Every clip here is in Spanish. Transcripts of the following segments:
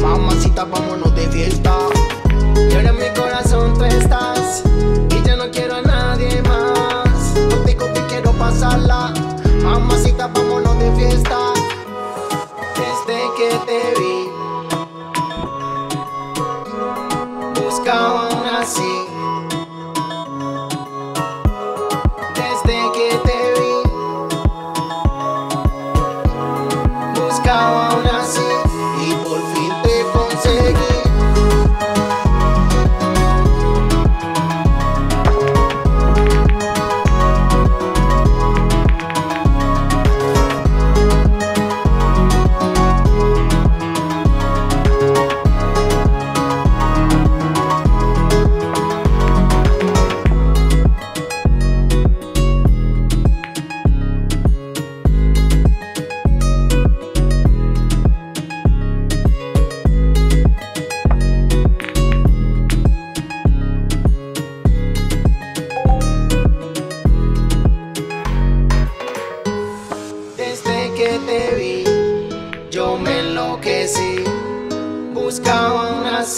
Mamacita, vámonos de fiesta. Y ahora en mi corazón tú estás. Y yo no quiero a nadie más. Contigo te quiero pasarla. Mamacita, vámonos de fiesta. Desde que te vi, buscaba una así.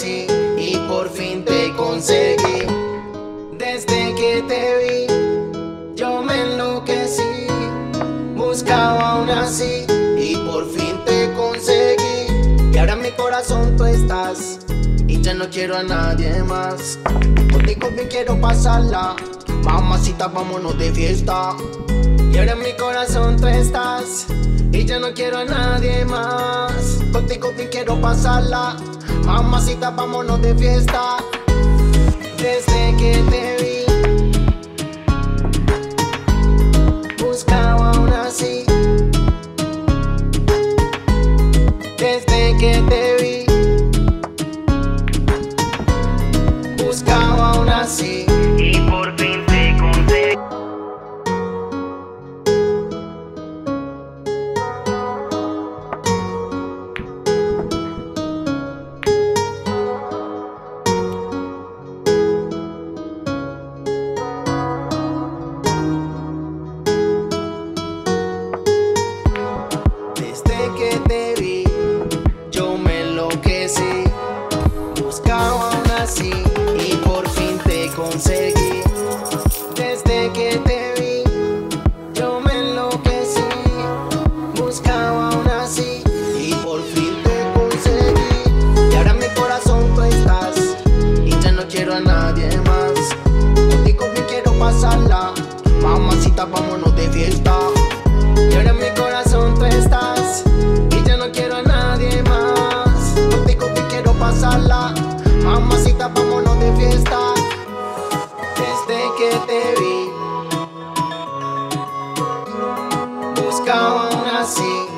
Y por fin te conseguí. Desde que te vi, yo me enloquecí. Buscaba aún así y por fin te conseguí. Y ahora en mi corazón tú estás y ya no quiero a nadie más. Contigo bien quiero pasarla. Mamacita, vámonos de fiesta. Y ahora en mi corazón tú estás Y ya no quiero a nadie más Contigo bien quiero pasarla. Mamacita, vámonos de fiesta. Desde que te Desde que te vi, yo me enloquecí. Buscaba aún así y por fin te conseguí. Y ahora en mi corazón tú estás y ya no quiero a nadie más. Contigo bien quiero pasarla. Mamacita, vámonos de fiesta. Y ahora en mi corazón tú estás Y ya no quiero a nadie más Contigo te quiero pasarla Mamacita, vámonos de fiesta te vi, buscaba una así.